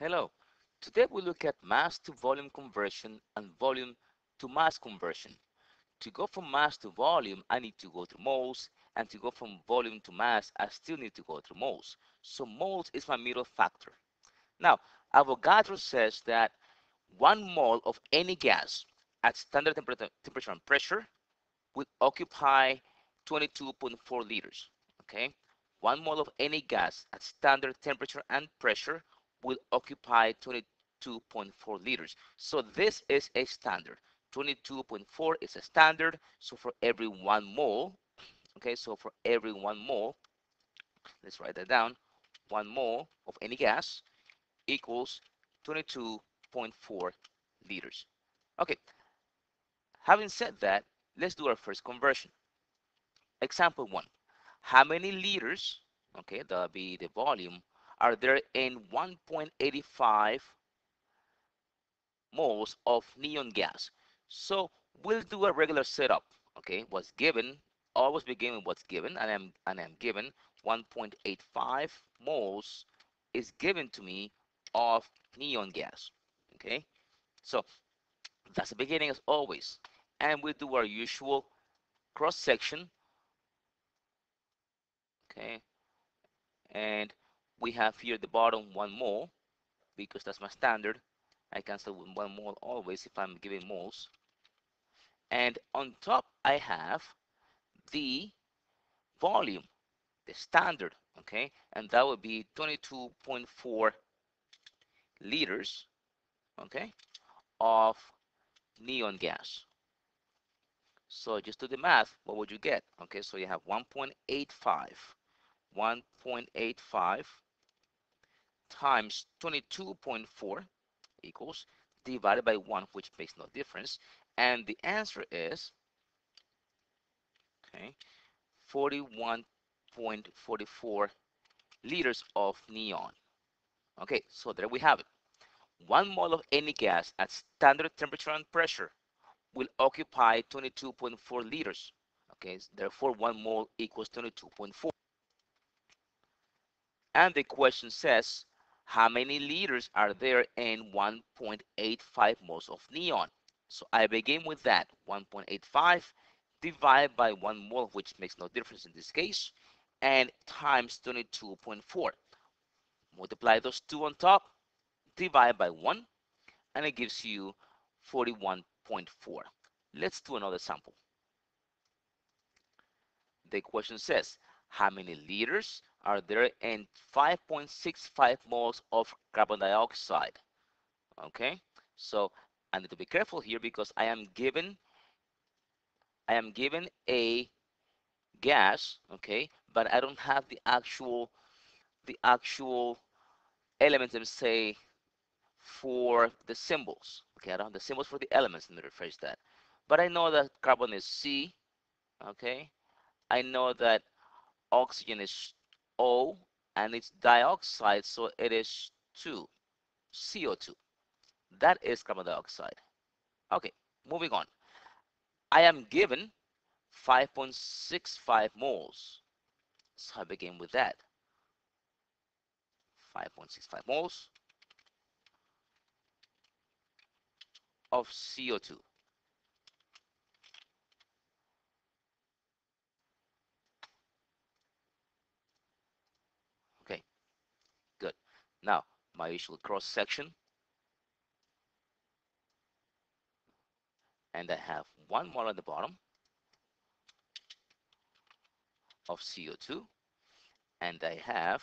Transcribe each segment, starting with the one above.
Hello. Today we look at mass to volume conversion and volume to mass conversion. To go from mass to volume, I need to go through moles, and to go from volume to mass, I still need to go through moles. So moles is my middle factor. Now, Avogadro says that one mole of any gas at standard temperature, and pressure will occupy 22.4 liters. Okay, one mole of any gas at standard temperature and pressure will occupy 22.4 liters. So this is a standard. 22.4 is a standard. So for every one mole, okay, so for every one mole, let's write that down, one mole of any gas equals 22.4 liters. Okay, having said that, let's do our first conversion. Example one, how many liters, okay, that'll be the volume are there in 1.85 moles of neon gas. So we'll do a regular setup. Okay, what's given, always begin with what's given, and I'm and I'm given 1.85 moles is given to me of neon gas. Okay, so that's the beginning as always, and we do our usual cross section. Okay, and we have here the bottom one mole because that's my standard. I cancel with one mole always if I'm giving moles. And on top I have the volume the standard okay? And that would be 22.4 liters okay of neon gas. So just do the math what would you get? Okay so you have 1.85 1.85 times 22.4 equals divided by 1, which makes no difference. And the answer is, okay, 41.44 liters of neon. Okay, so there we have it. One mole of any gas at standard temperature and pressure will occupy 22.4 liters. Okay, therefore one mole equals 22.4. And the question says, how many liters are there in 1.85 moles of neon? So I begin with that 1.85 divided by 1 mole, which makes no difference in this case, and times 22.4. Multiply those two on top, divide by 1, and it gives you 41.4. Let's do another sample. The question says, how many liters are there in 5.65 moles of carbon dioxide okay? So I need to be careful here because I am given I am given a gas okay? But I don't have the actual the actual elements me say for the symbols okay? I don't have the symbols for the elements let me rephrase that. But I know that carbon is C okay? I know that oxygen is O and it's dioxide, so it is 2, CO2. That is carbon dioxide. Okay, moving on. I am given 5.65 moles. So I begin with that. 5.65 moles of CO2. Now, my usual cross section. And I have one mole at the bottom of CO2. And I have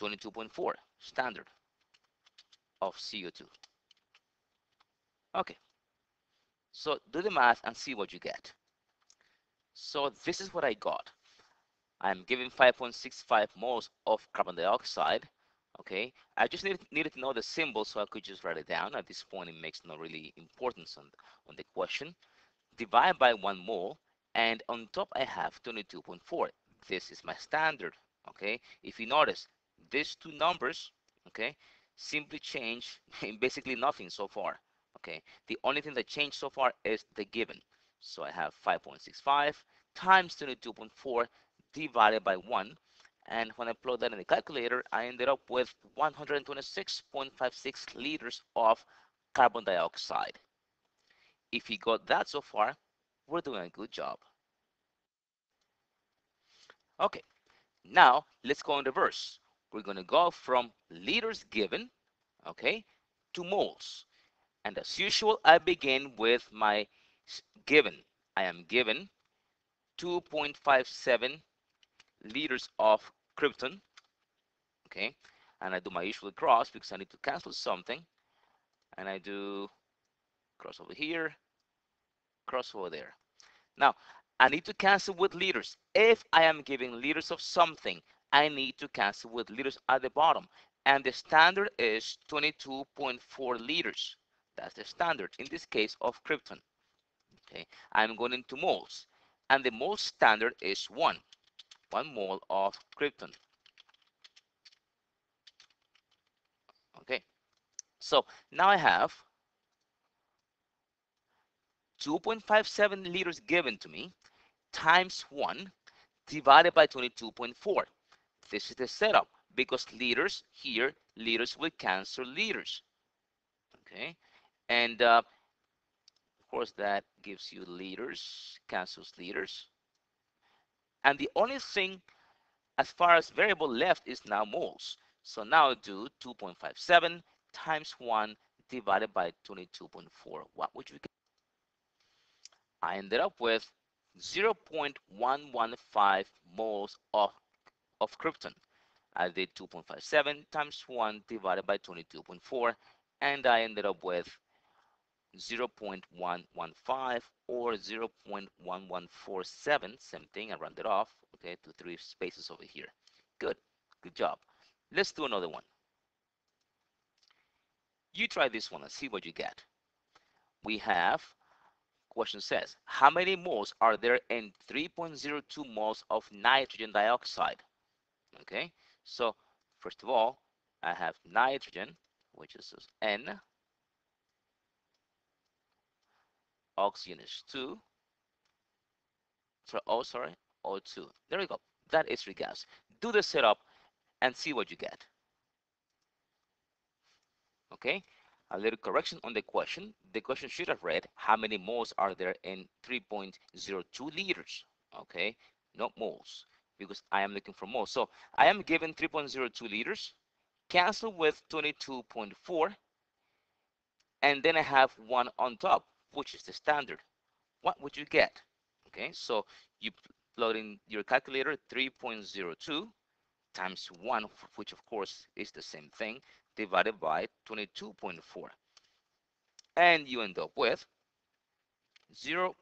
22.4 standard of CO2. Okay. So do the math and see what you get. So this is what I got. I'm given 5.65 moles of carbon dioxide. Okay, I just needed, needed to know the symbol so I could just write it down. At this point, it makes no really importance on, on the question. Divide by one mole, and on top I have 22.4. This is my standard. Okay, if you notice, these two numbers, okay, simply change in basically nothing so far. Okay, the only thing that changed so far is the given. So I have 5.65 times 22.4 divided by 1 And when I plug that in the calculator, I ended up with 126.56 liters of carbon dioxide. If you got that so far, we're doing a good job. Okay, now let's go in reverse. We're going to go from liters given, okay, to moles. And as usual, I begin with my given. I am given 2.57 liters of krypton, okay, and I do my usual cross because I need to cancel something, and I do cross over here, cross over there. Now, I need to cancel with liters. If I am giving liters of something, I need to cancel with liters at the bottom. And the standard is 22.4 liters. That's the standard, in this case, of krypton. Okay, I'm going into moles. And the mole standard is 1. 1 mole of krypton. Okay, so now I have 2.57 liters given to me times 1 divided by 22.4. This is the setup because liters here, liters will cancel liters. Okay, and uh, of course that gives you liters, cancels liters. And the only thing as far as variable left is now moles. So now do 2.57 times 1 divided by 22.4. What would you get? I ended up with 0.115 moles of, of krypton. I did 2.57 times 1 divided by 22.4 and I ended up with 0.115 or 0.1147 same thing I rounded off okay to three spaces over here good good job let's do another one you try this one and see what you get we have question says, how many moles are there in 3.02 moles of nitrogen dioxide? Okay, so first of all, I have nitrogen, which is N. Oxygen is 2. So, oh, sorry, O2. There we go. That is regas. Do the setup and see what you get. Okay, a little correction on the question. The question should have read, how many moles are there in 3.02 liters? Okay, not moles, because I am looking for moles. So I am given 3.02 liters, cancel with 22.4, and then I have one on top, which is the standard. What would you get? Okay, so you plug in your calculator 3.02 times 1, which of course is the same thing, divided by 22.4. And you end up with 0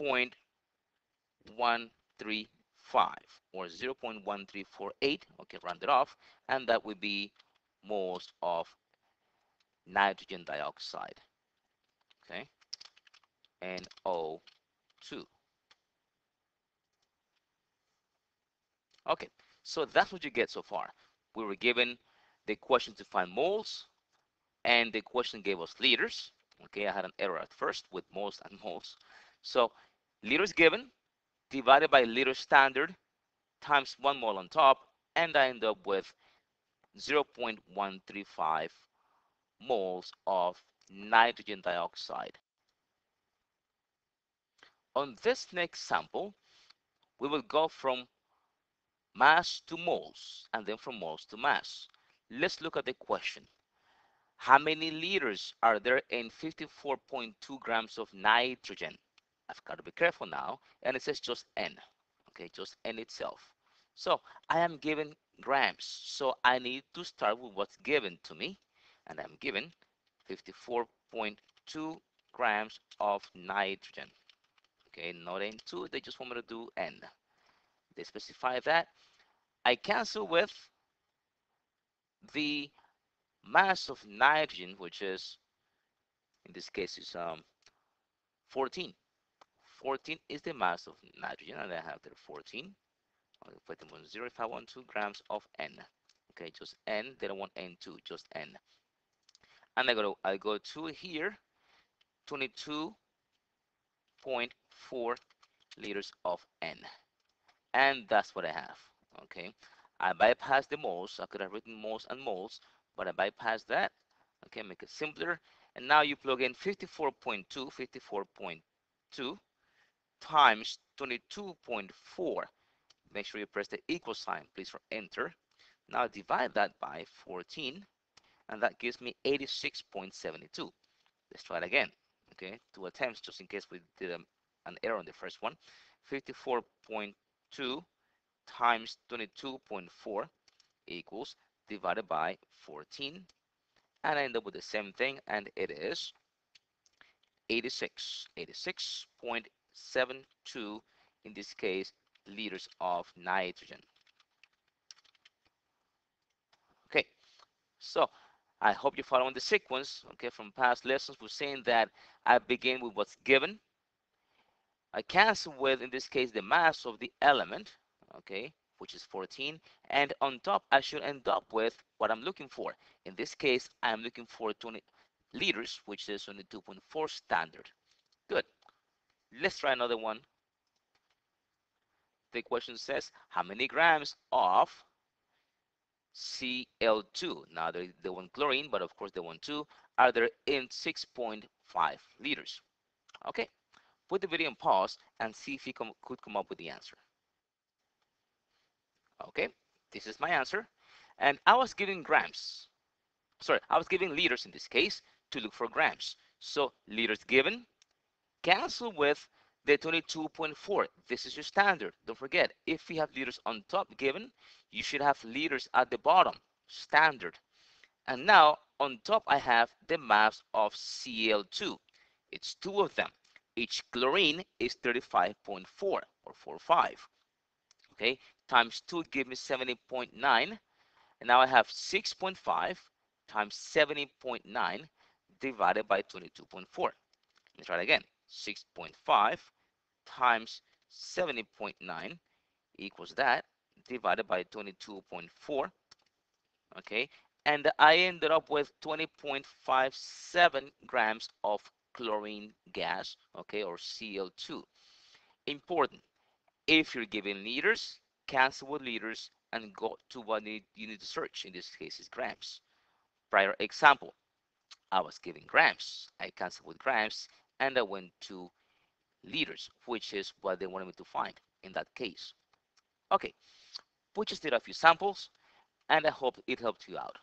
0.135 or 0.1348, okay, round it off, and that would be moles of nitrogen dioxide, okay, NO2. Okay, so that's what you get so far. We were given the question to find moles, and the question gave us liters. Okay, I had an error at first with moles and moles. So liters given divided by liter standard times one mole on top, and I end up with 0.135 moles of nitrogen dioxide. On this next sample, we will go from mass to moles and then from moles to mass. Let's look at the question. How many liters are there in 54.2 grams of nitrogen? I've got to be careful now. And it says just N, okay, just N itself. So I am given grams. So I need to start with what's given to me. And I'm given 54.2 grams of nitrogen. Okay, not N2, they just want me to do N. They specify that. I cancel with the mass of nitrogen, which is, in this case, is um, 14. 14 is the mass of nitrogen, and I have there 14. I'll put them on 0 if I want 2 grams of N. Okay, just N, they don't want N2, just N. And I go to, I go to here, 22.4 liters of N. And that's what I have, okay? I bypassed the moles. I could have written moles and moles, but I bypassed that. Okay, make it simpler. And now you plug in 54.2, 54.2 times 22.4. Make sure you press the equal sign, please, for enter. Now divide that by 14, and that gives me 86.72. Let's try it again. Okay, two attempts just in case we did a, an error on the first one. 54.2 times 22.4 equals divided by 14 and I end up with the same thing and it is 86 86.72 in this case liters of nitrogen. Okay so I hope you're following the sequence okay from past lessons we're saying that I begin with what's given I cancel with in this case the mass of the element okay, which is 14. And on top, I should end up with what I'm looking for. In this case, I'm looking for 20 liters, which is only 2.4 standard. Good. Let's try another one. The question says, how many grams of Cl2, now they, the one chlorine, but of course they want two, are there in 6.5 liters? Okay, put the video on pause and see if you com could come up with the answer. Okay, this is my answer. And I was giving grams. Sorry, I was giving liters in this case to look for grams. So liters given, cancel with the 22.4. This is your standard. Don't forget, if we have liters on top given, you should have liters at the bottom, standard. And now on top, I have the mass of Cl2. It's two of them. Each chlorine is 35.4 or 45. Okay, times 2 give me 70.9. And now I have 6.5 times 70.9 divided by 22.4. Let's try it again. 6.5 times 70.9 equals that divided by 22.4. Okay, and I ended up with 20.57 grams of chlorine gas, okay, or Cl2. Important, if you're given liters, cancel with liters and go to what you need to search. In this case, is grams. Prior example, I was given grams. I canceled with grams and I went to liters, which is what they wanted me to find in that case. Okay, we just did a few samples and I hope it helped you out.